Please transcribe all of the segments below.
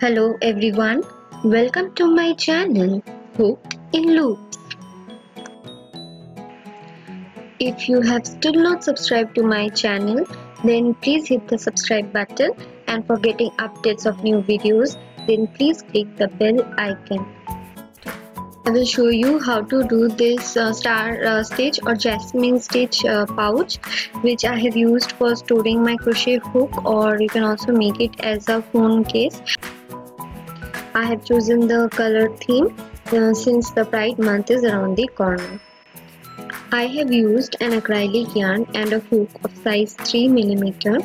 Hello everyone, welcome to my channel Hooked in Loops. If you have still not subscribed to my channel, then please hit the subscribe button and for getting updates of new videos, then please click the bell icon. I will show you how to do this uh, star uh, stitch or jasmine stitch uh, pouch which I have used for storing my crochet hook or you can also make it as a phone case. I have chosen the color theme uh, since the Pride month is around the corner. I have used an acrylic yarn and a hook of size 3 millimeter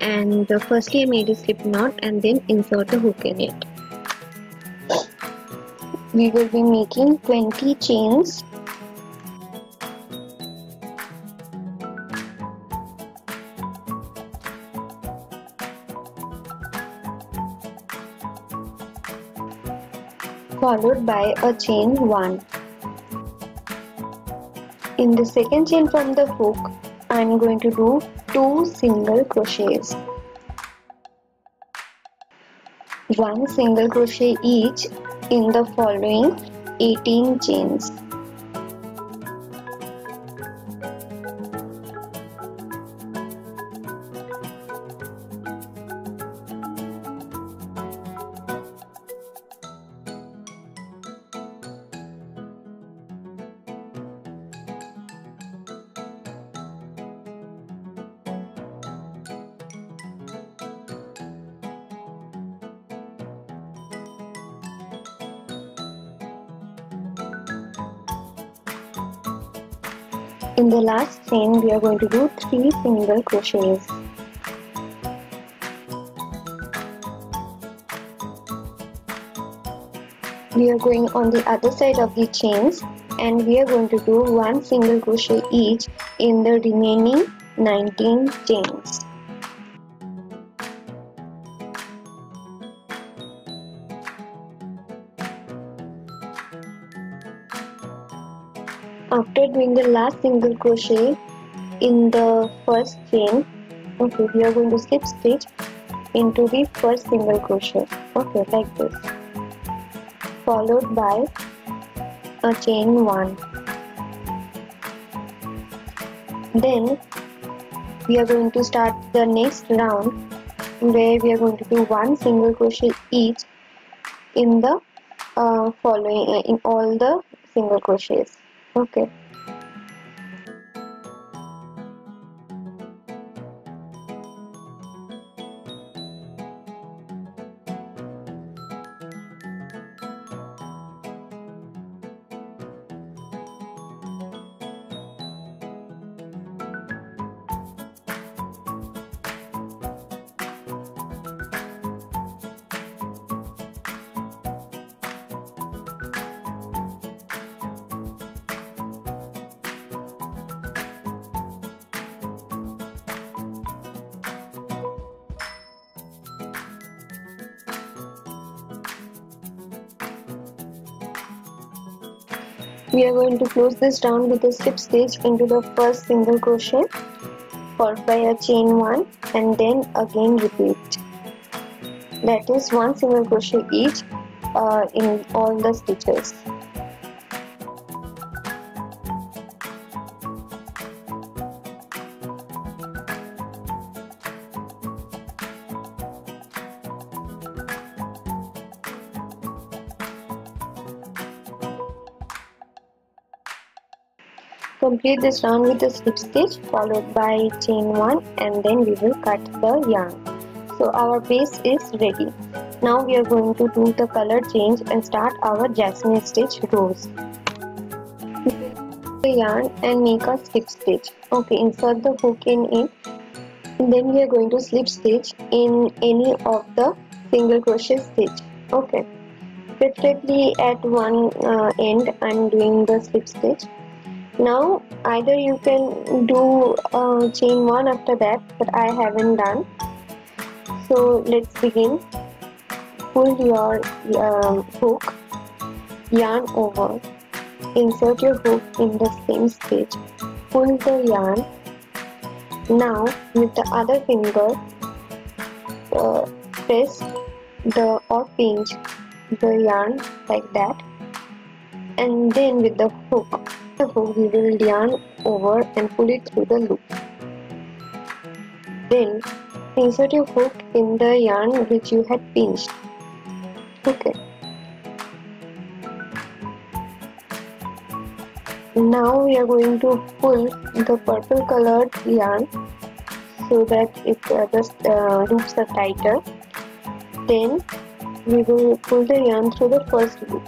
and uh, firstly I made a slip knot and then insert the hook in it. We will be making 20 chains followed by a chain 1. In the second chain from the hook, I am going to do 2 single crochets. 1 single crochet each in the following 18 chains. In the last chain we are going to do 3 single crochets. We are going on the other side of the chains and we are going to do 1 single crochet each in the remaining 19 chains. After doing the last single crochet in the first chain okay we are going to slip stitch into the first single crochet okay like this followed by a chain one. Then we are going to start the next round where we are going to do one single crochet each in the uh, following uh, in all the single crochets okay we are going to close this round with a slip stitch into the first single crochet followed by a chain one and then again repeat. That is one single crochet each uh, in all the stitches Complete this round with a slip stitch followed by chain 1 and then we will cut the yarn. So our base is ready. Now we are going to do the color change and start our jasmine stitch rows. The yarn and make a slip stitch. Okay, insert the hook in it. Then we are going to slip stitch in any of the single crochet stitch. Okay, preferably at one uh, end I'm doing the slip stitch now either you can do uh, chain one after that but I haven't done. So let's begin. Pull your uh, hook yarn over. Insert your hook in the same stitch. Pull the yarn. Now with the other finger uh, press the or pinch the yarn like that. And then with the hook the hook we will yarn over and pull it through the loop. Then insert your hook in the yarn which you had pinched. Okay now we are going to pull the purple colored yarn so that it uh, the uh, loops are tighter. Then we will pull the yarn through the first loop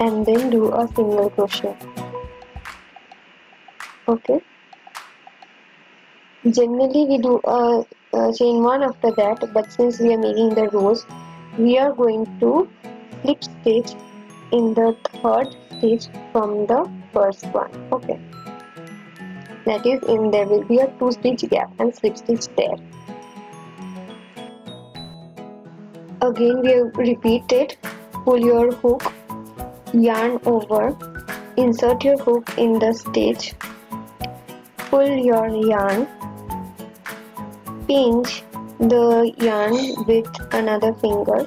and then do a single crochet. Okay. Generally we do a, a chain one after that but since we are making the rows we are going to slip stitch in the third stitch from the first one. Okay. That is in there will be a two stitch gap and slip stitch there. Again we repeat it pull your hook yarn over. Insert your hook in the stitch. Pull your yarn. Pinch the yarn with another finger.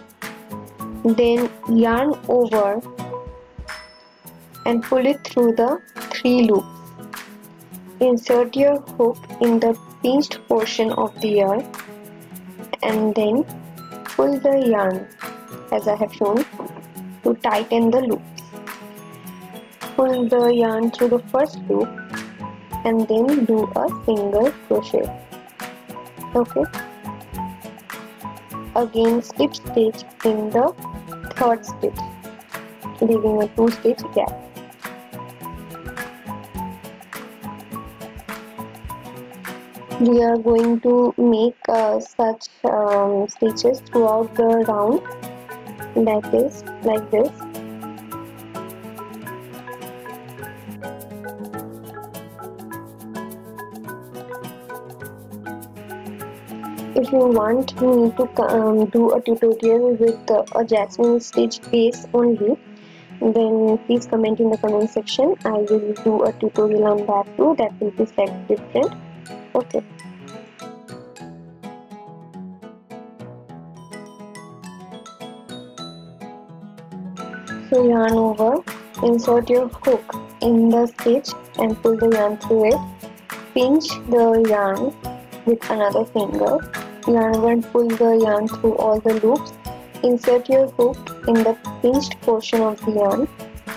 Then yarn over and pull it through the three loops. Insert your hook in the pinched portion of the yarn and then pull the yarn as I have shown to tighten the loop pull the yarn through the first loop and then do a single crochet. Okay? Again slip stitch in the third stitch leaving a two stitch gap. We are going to make uh, such um, stitches throughout the round that is like this if you want me to um, do a tutorial with uh, a jasmine stitch base only then please comment in the comment section. I will do a tutorial on that too. That will be slightly different. Okay. So yarn over. Insert your hook in the stitch and pull the yarn through it. Pinch the yarn with another finger yarn and pull the yarn through all the loops. Insert your hook in the pinched portion of the yarn.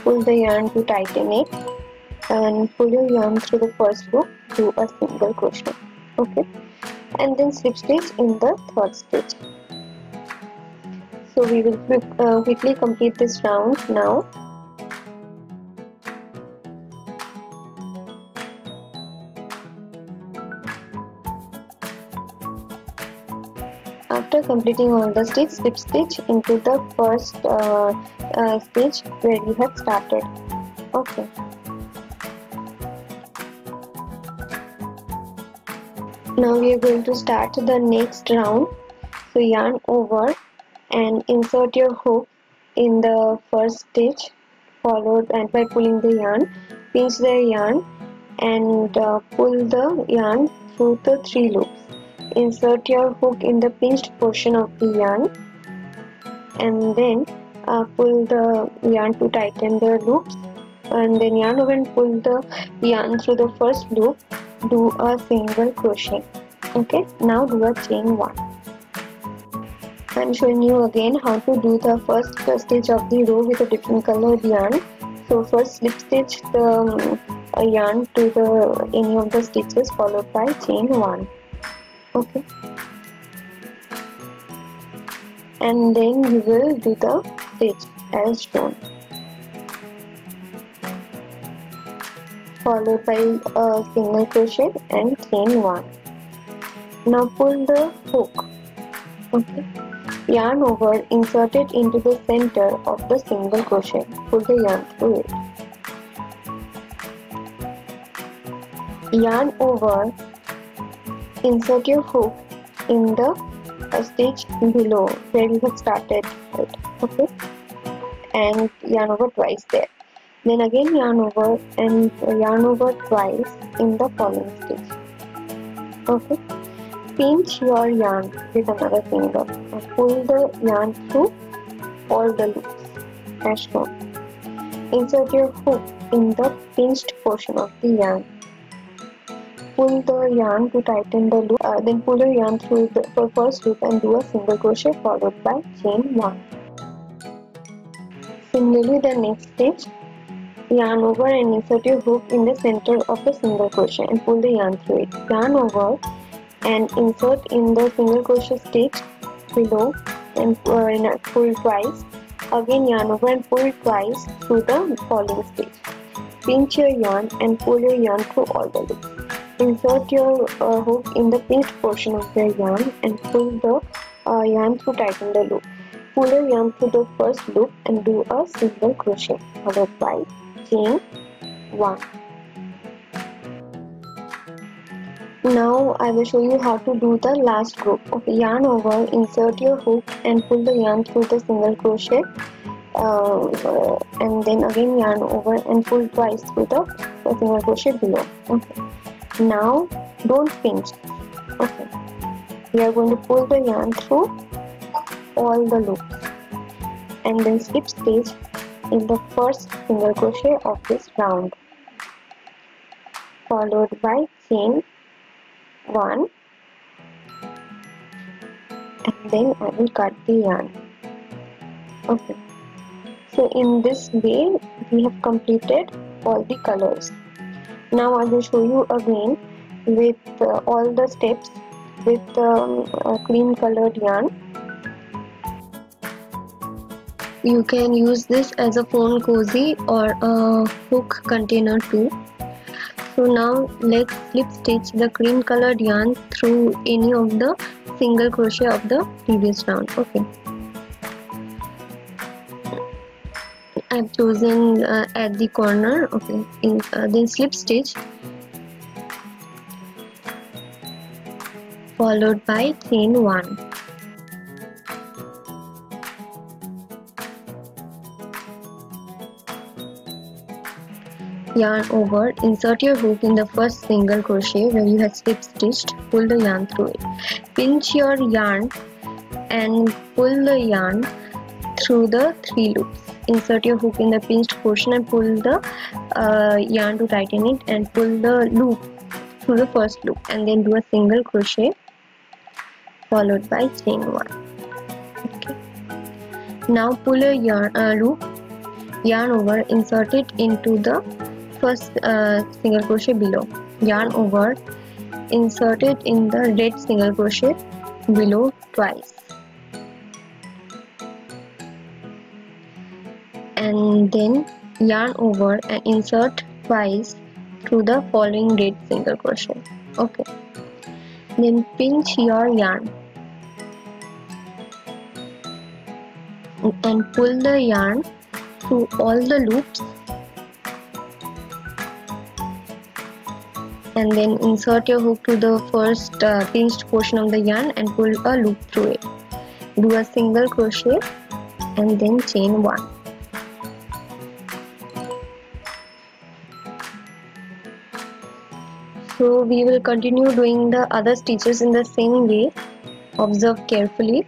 Pull the yarn to tighten it and pull your yarn through the first loop to a single crochet. Okay, and then slip stitch in the third stitch. So we will uh, quickly complete this round now. After completing all the stitch, slip stitch into the first uh, uh, stitch where you have started. Okay. Now we are going to start the next round. So yarn over and insert your hook in the first stitch followed and by pulling the yarn pinch the yarn and uh, pull the yarn through the three loops insert your hook in the pinched portion of the yarn and then uh, pull the yarn to tighten the loops and then yarn over and pull the yarn through the first loop. Do a single crochet. Okay now do a chain one. I'm showing you again how to do the first stitch of the row with a different colored yarn. So first slip stitch the um, yarn to the any of the stitches followed by chain one okay. And then you will do the stitch as shown followed by a single crochet and chain one. Now pull the hook. Okay. Yarn over insert it into the center of the single crochet. Pull the yarn through it. Yarn over insert your hook in the uh, stitch below where you have started it okay. And yarn over twice there. Then again yarn over and yarn over twice in the following stitch okay. Pinch your yarn with another finger and pull the yarn through all the loops. As shown. Insert your hook in the pinched portion of the yarn. Pull the yarn to tighten the loop, uh, then pull your yarn through the first loop and do a single crochet followed by chain 1. Similarly, the next stitch, yarn over and insert your hook in the center of the single crochet and pull the yarn through it. Yarn over and insert in the single crochet stitch below and uh, pull twice Again yarn over and pull twice through the following stitch. Pinch your yarn and pull your yarn through all the loops. Insert your uh, hook in the pinched portion of the yarn and pull the uh, yarn to tighten the loop. Pull your yarn through the first loop and do a single crochet followed by chain 1. Now I will show you how to do the last group. Okay, yarn over, insert your hook and pull the yarn through the single crochet uh, and then again yarn over and pull twice through the, the single crochet below. Okay. Now don't pinch. Okay. We are going to pull the yarn through all the loops and then slip stitch in the first single crochet of this round followed by chain one and then I will cut the yarn okay so in this way we have completed all the colors now I will show you again with uh, all the steps with um, cream colored yarn. You can use this as a phone cozy or a hook container too. So now let's slip stitch the cream colored yarn through any of the single crochet of the previous round. Okay I've chosen uh, at the corner okay in, uh, then slip stitch followed by chain 1 yarn over. Insert your hook in the first single crochet where you have slip stitched. Pull the yarn through it. Pinch your yarn and pull the yarn through the three loops insert your hook in the pinched portion and pull the uh, yarn to tighten it and pull the loop through the first loop and then do a single crochet followed by chain one. Okay. Now pull a yarn uh, loop yarn over insert it into the first uh, single crochet below. Yarn over insert it in the red single crochet below twice and then yarn over and insert twice through the following red single crochet okay. Then pinch your yarn. And pull the yarn through all the loops. And then insert your hook to the first uh, pinched portion of the yarn and pull a loop through it. Do a single crochet and then chain one so we will continue doing the other stitches in the same way. Observe carefully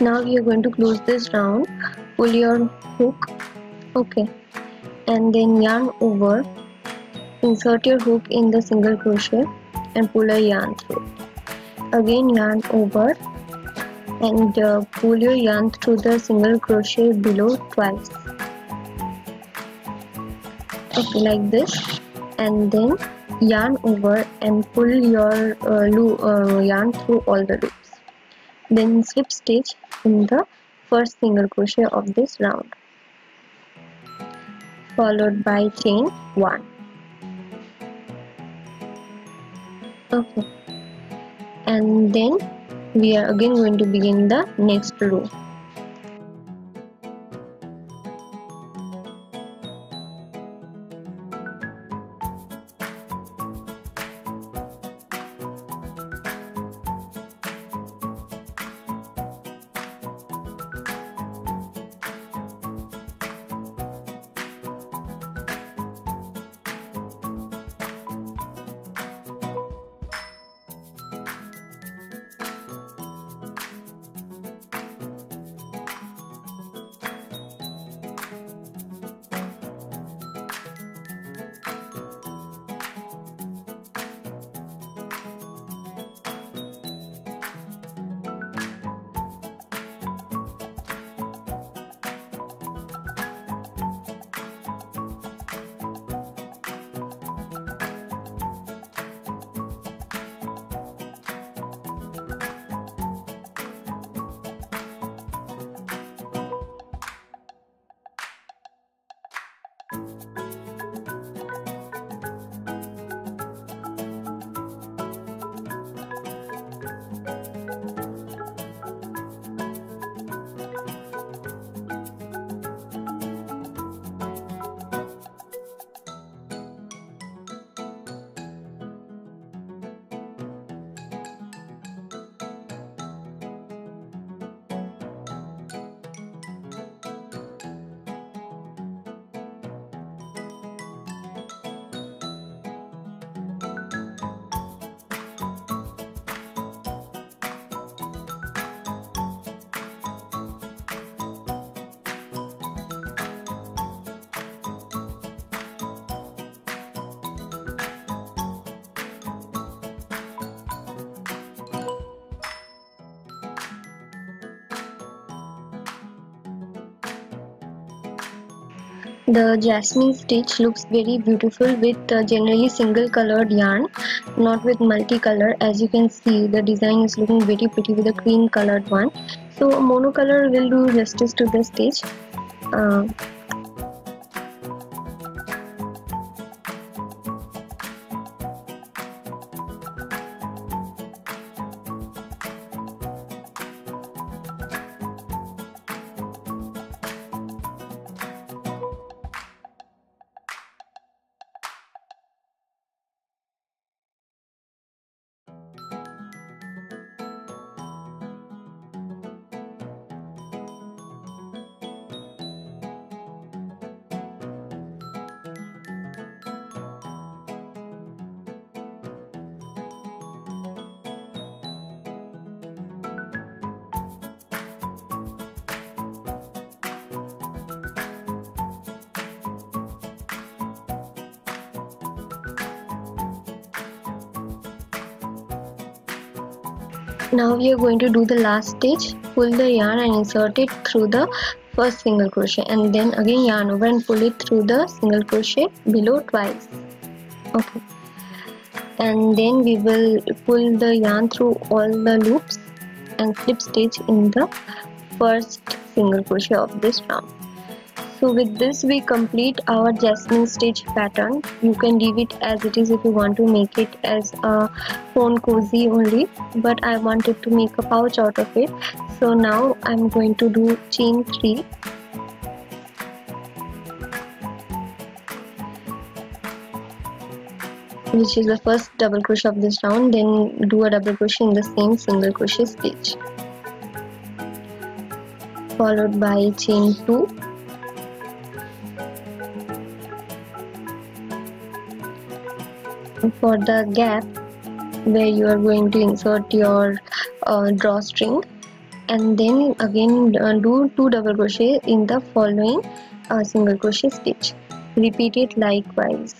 now are going to close this round. Pull your hook. Okay. And then yarn over. Insert your hook in the single crochet and pull a yarn through. Again yarn over. And uh, pull your yarn through the single crochet below twice. Okay like this. And then yarn over and pull your uh, uh, yarn through all the loops. Then slip stitch in the first single crochet of this round followed by chain 1 okay. And then we are again going to begin the next row the jasmine stitch looks very beautiful with uh, generally single colored yarn not with multicolor. As you can see the design is looking very pretty with a cream colored one. So a monocolor will do justice to the stitch. Uh, now we are going to do the last stitch. Pull the yarn and insert it through the first single crochet. And then again yarn over and pull it through the single crochet below twice. Okay. And then we will pull the yarn through all the loops and slip stitch in the first single crochet of this round so with this we complete our jasmine stitch pattern. You can leave it as it is if you want to make it as a phone cozy only but I wanted to make a pouch out of it. So now I'm going to do chain 3 which is the first double crochet of this round then do a double crochet in the same single crochet stitch. Followed by chain 2 for the gap where you are going to insert your uh, drawstring. And then again uh, do two double crochet in the following uh, single crochet stitch. Repeat it likewise.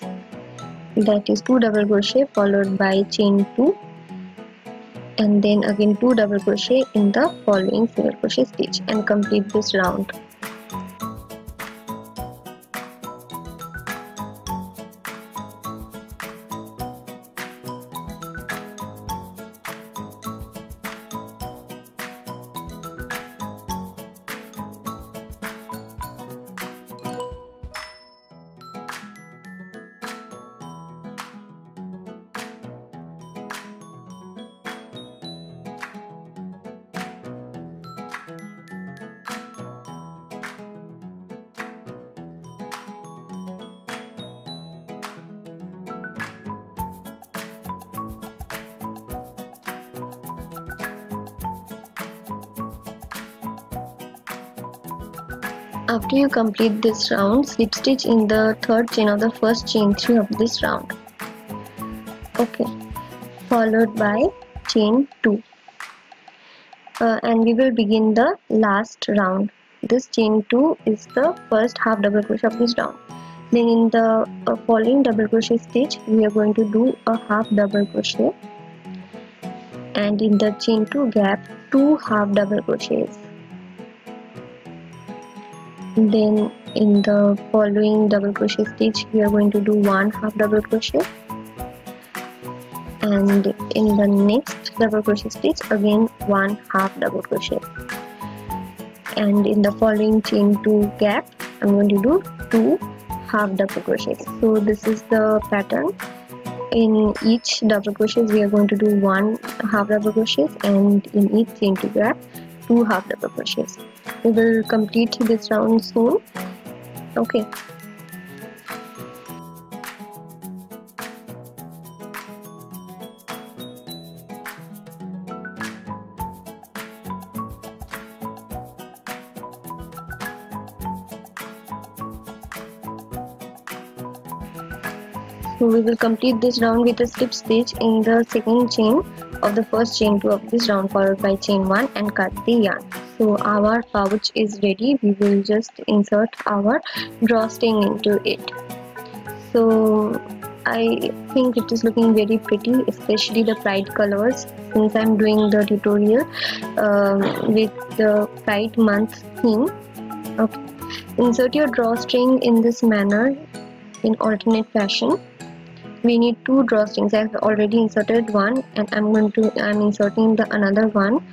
That is two double crochet followed by chain 2 and then again two double crochet in the following single crochet stitch and complete this round After you complete this round, slip stitch in the third chain of the first chain 3 of this round. Okay, followed by chain 2. Uh, and we will begin the last round. This chain 2 is the first half double crochet of this round. Then in the uh, following double crochet stitch, we are going to do a half double crochet and in the chain 2 gap, two half double crochets then in the following double crochet stitch we are going to do one half double crochet. And in the next double crochet stitch again one half double crochet. And in the following chain 2 gap I'm going to do two half double crochets. So this is the pattern. In each double crochets we are going to do one half double crochets and in each chain 2 gap two half double crochets we will complete this round soon. Okay. So we will complete this round with a slip stitch in the second chain of the first chain 2 of this round followed by chain 1 and cut the yarn. So our pouch is ready. We will just insert our drawstring into it. So I think it is looking very pretty especially the pride colors. Since I'm doing the tutorial um, with the pride month theme okay. Insert your drawstring in this manner in alternate fashion we need two drawstrings. I've already inserted one and I'm going to I'm inserting the another one.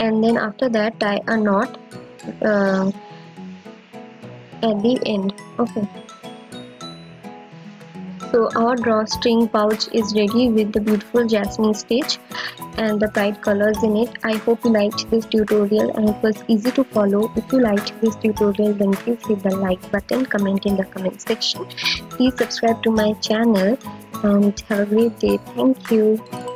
And then after that tie a knot uh, at the end. Okay so our drawstring pouch is ready with the beautiful jasmine stitch and the bright colors in it. I hope you liked this tutorial and it was easy to follow. If you liked this tutorial then please hit the like button comment in the comment section. Please subscribe to my channel and have a great day. Thank you